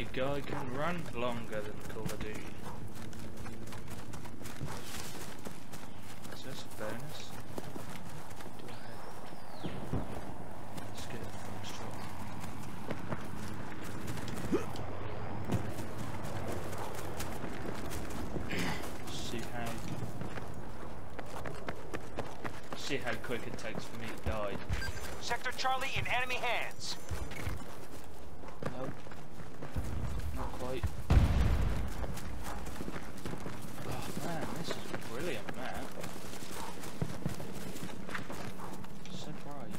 Your guy can run longer than Call of Duty. So that's a bonus. Do I have... Let's get it from strong. See how... See how quick it takes for me to die. Sector Charlie in enemy hands. Nope. Not quite. Oh man, this is brilliant, man. So bright.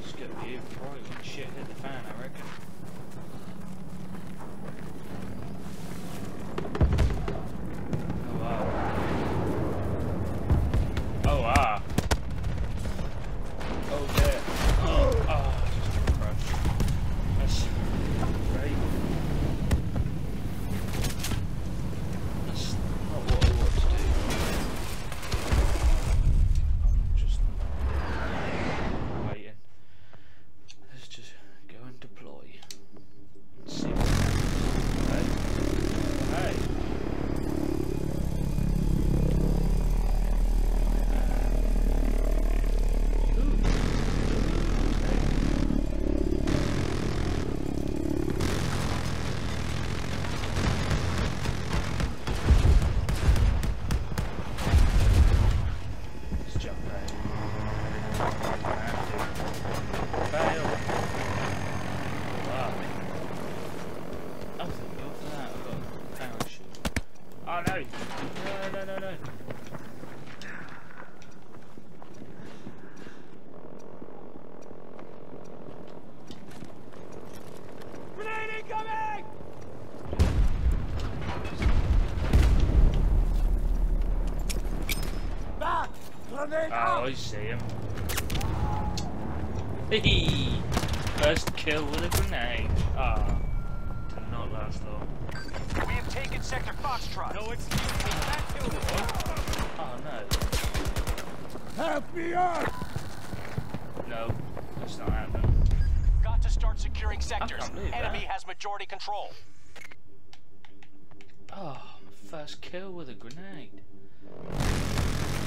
It's bright when shit hit the fan, I reckon. Oh wow. Oh wow. Oh yeah. Oh, oh just crushed. That's great. That's not what I want to do. I'm just waiting. Let's just go and deploy. And see what happens. Hey. Hey. Let's jump out. Fail. Wow. Oh, thank God for that. I've got a parachute. Oh no! No, no, no, no. Grenade incoming! Back! Grenade Oh, I see him. Hee First kill with a grenade. Ah. Did not last long. We have taken Sector Foxtrot. No excuse. Oh no. Help me out! No. That's not happening. Got to start securing sectors. Enemy that. has majority control. Oh, first kill with a grenade.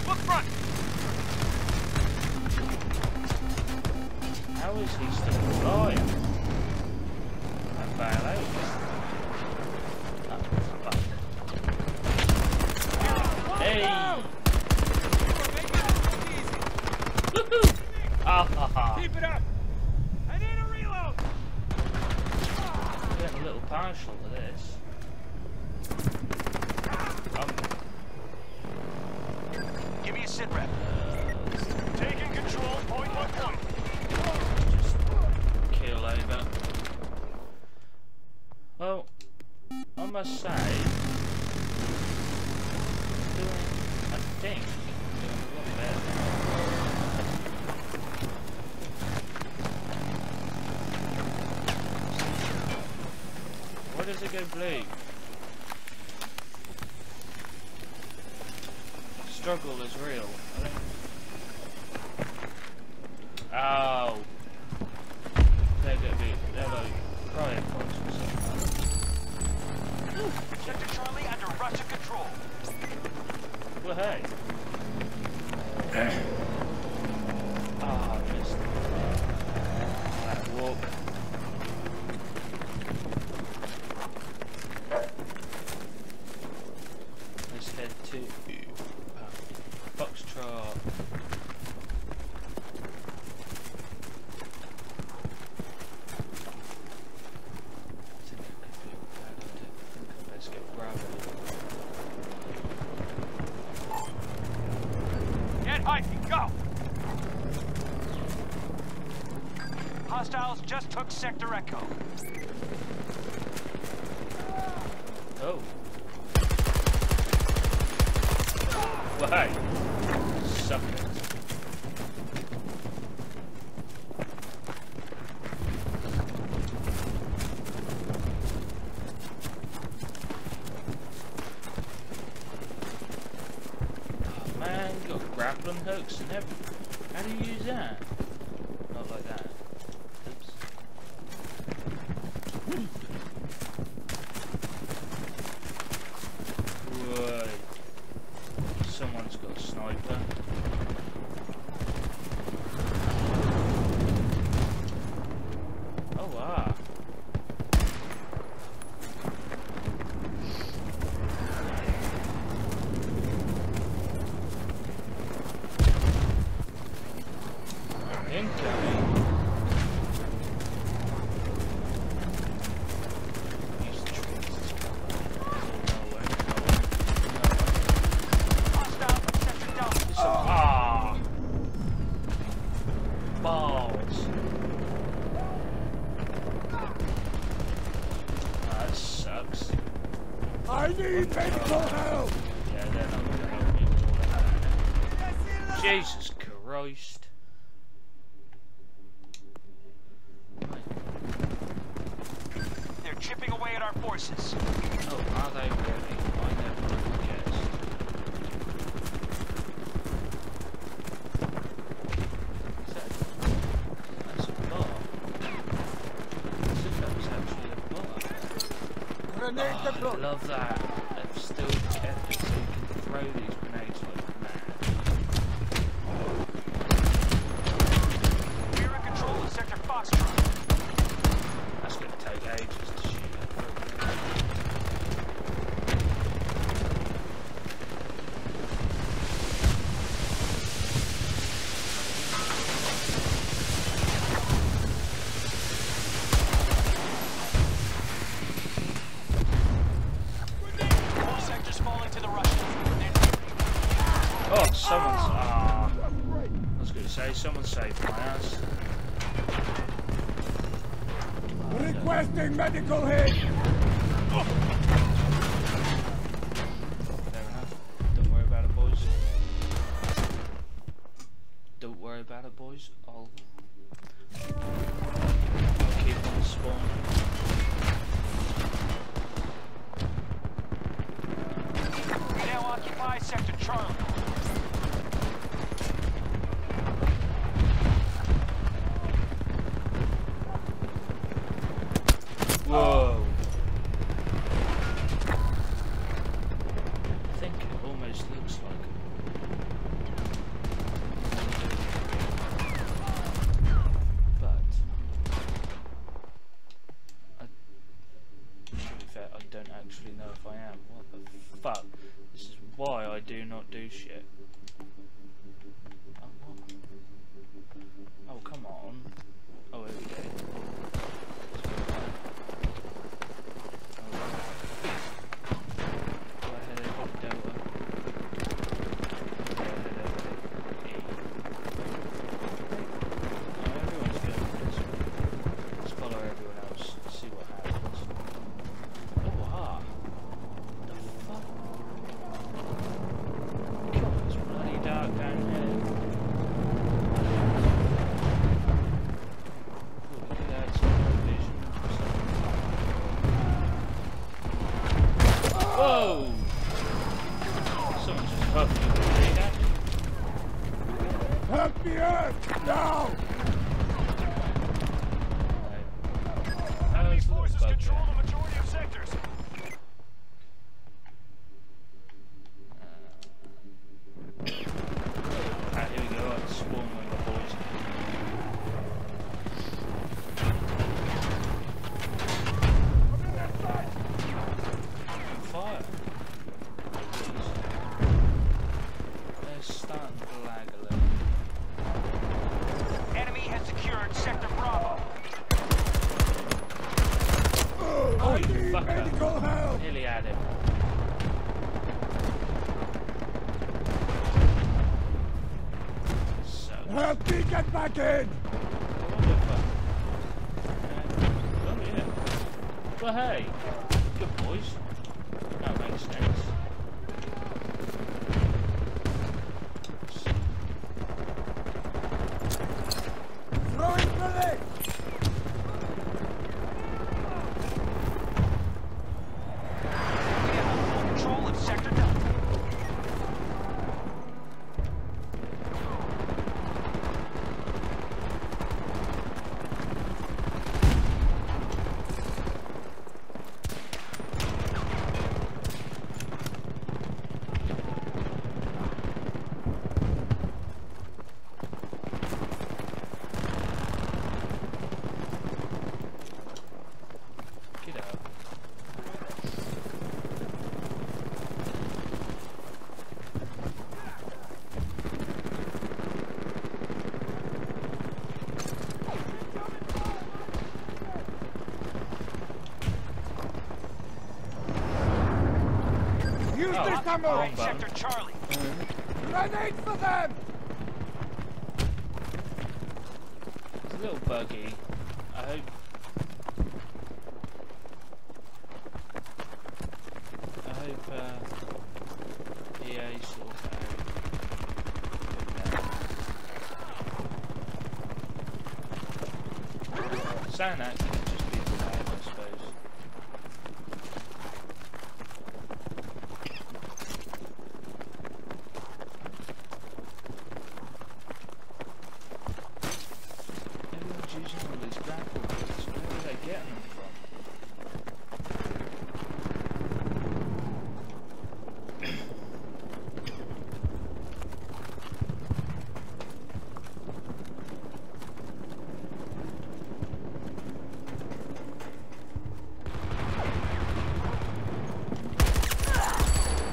Look front! How is he still alive? I bail out. Oh. Hey! Woohoo! Ah ha ha! Keep it up! I need a reload! Getting a little partial to this. other side doing a thing. What does it go blue? Struggle is real. got grappling hooks and everything. How do you use that? Not like that. I need medical help! Yeah, they're not gonna help me at all. Jesus Christ. They're chipping away at our forces. Oh, are they really? I oh, love that. Occupy Sector Charlie. Use Oh, this wrong ammo! Sector Charlie. Grenade for them! It's a little buggy. I hope. I hope uh, EA sorts it out. Saying that could just be the game, I suppose. Everyone's using all these grapple bits. Where are they getting them from?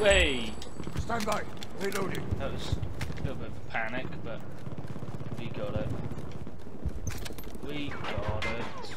Way! Stand by. Reloading. That was a little bit of a panic, but we got it. We got it.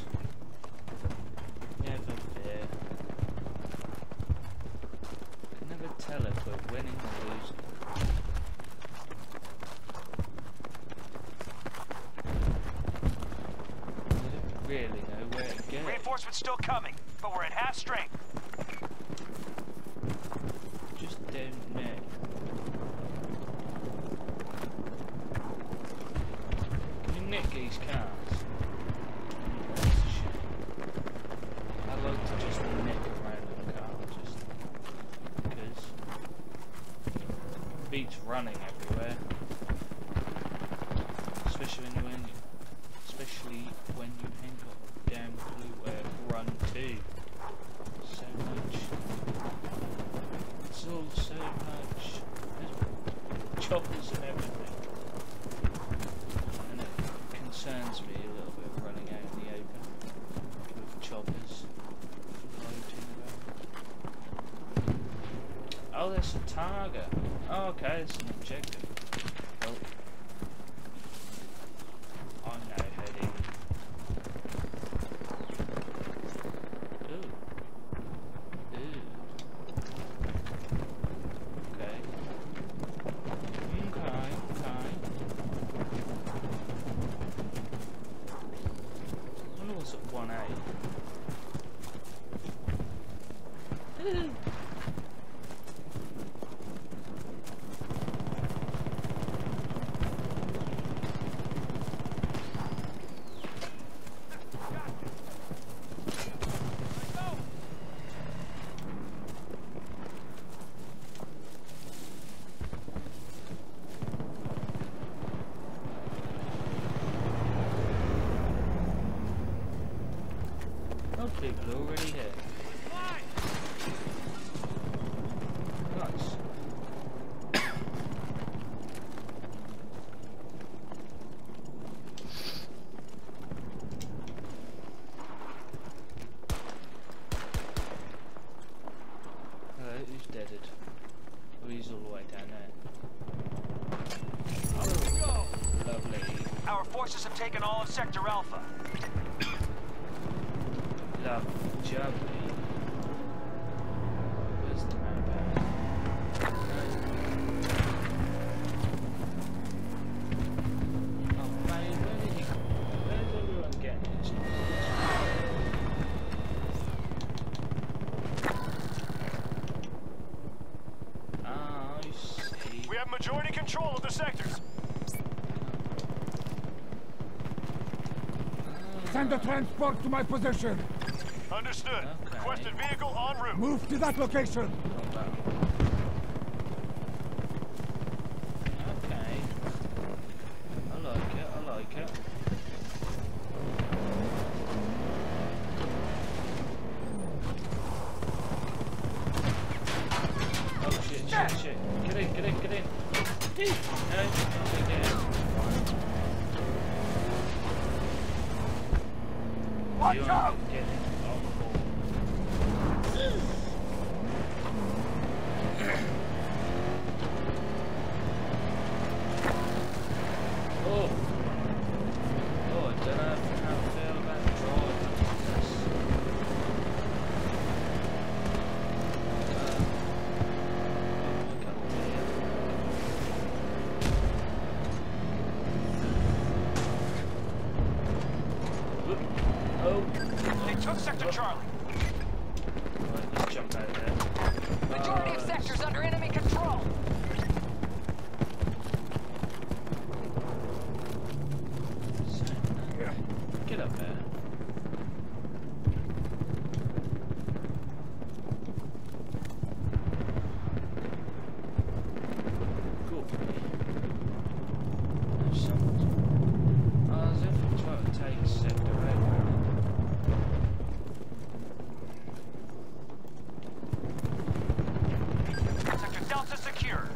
Running everywhere. Especially when you in, especially when you ain't got damn clue where to run to. So much. It's all so much. There's choppers and everything. And it concerns me a little bit running out in the open with choppers. Oh, there's a target. Okay, it's an objective. taken all of Sector Alpha. Love, job. Send the transport to my position. Understood. Okay. Requested vehicle en route. Move to that location. Okay. I like it, I like it. sector Charlie. Delta secure.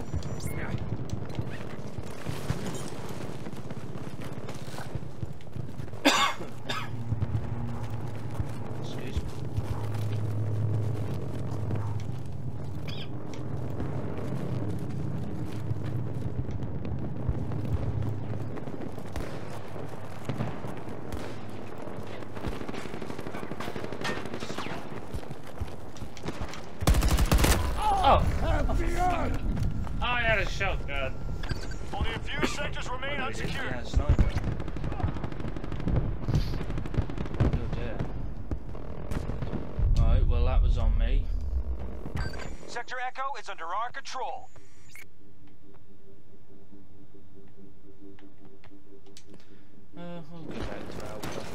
patrol. Uh, we'll go back to our one.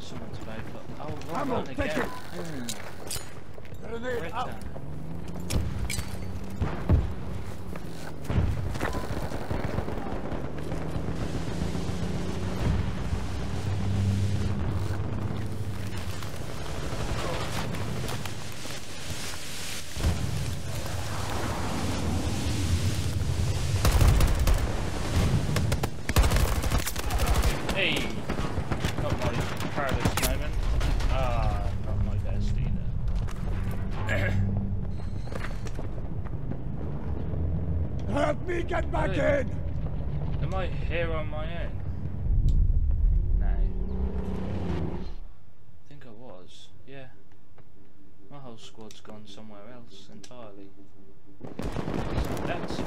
Someone's back, but I'll run again. get back in! Am I here on my own? No. I think I was. Yeah. My whole squad's gone somewhere else entirely. That's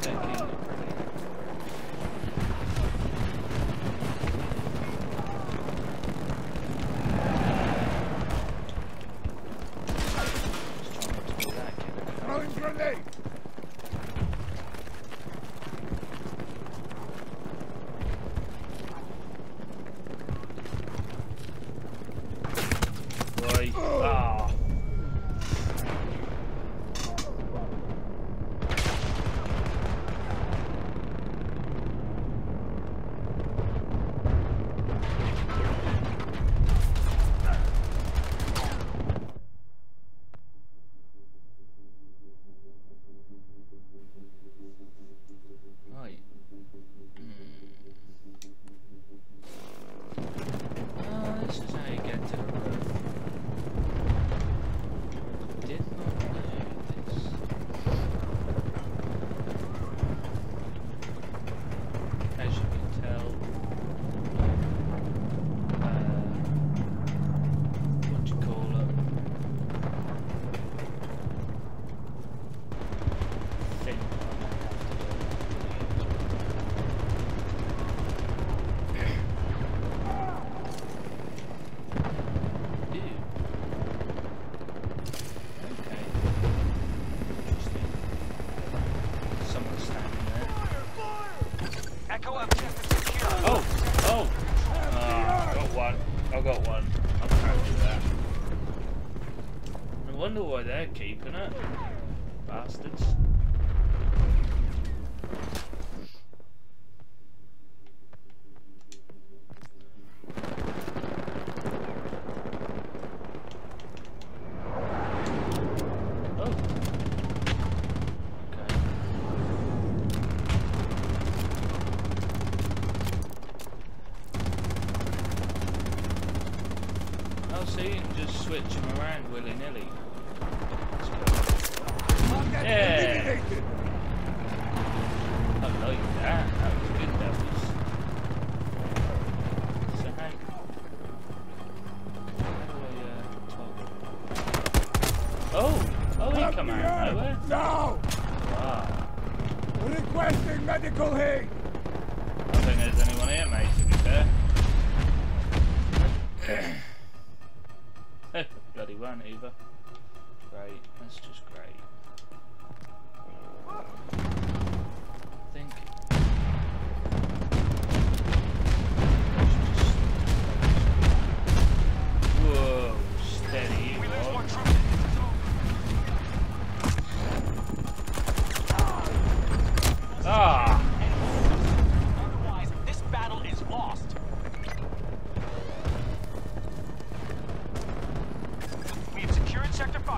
Oh! Oh! Uh, got one. I got one. I'm proud of that. Wonder why they're keeping it. Bastards.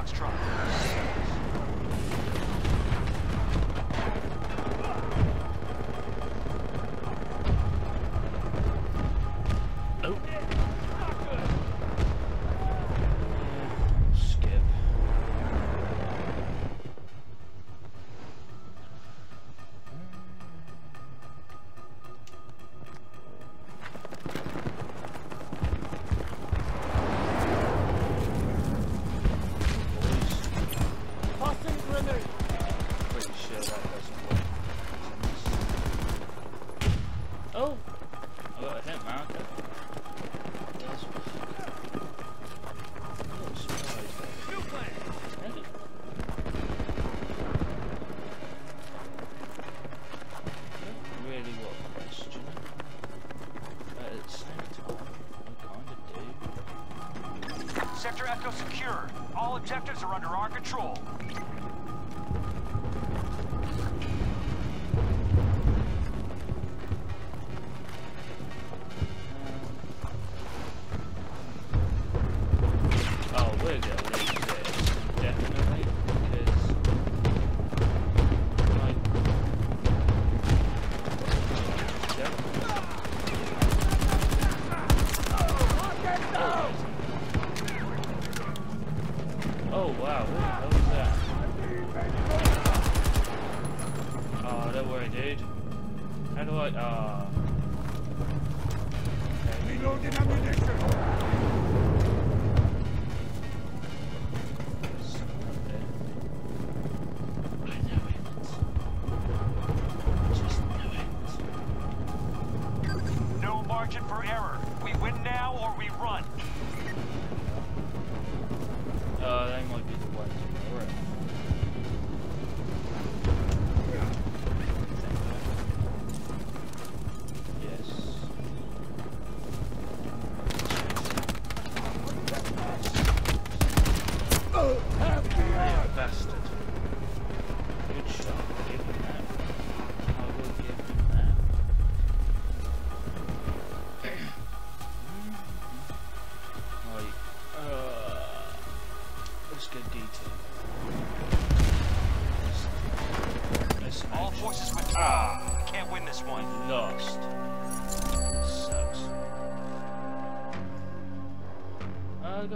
Foxtrot. How do I, uh... Okay. Reloading ammunition!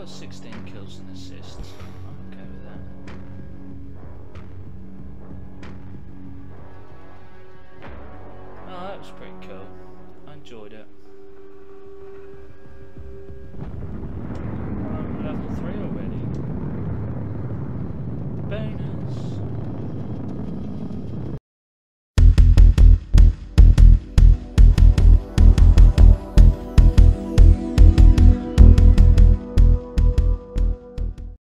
16 kills and assists.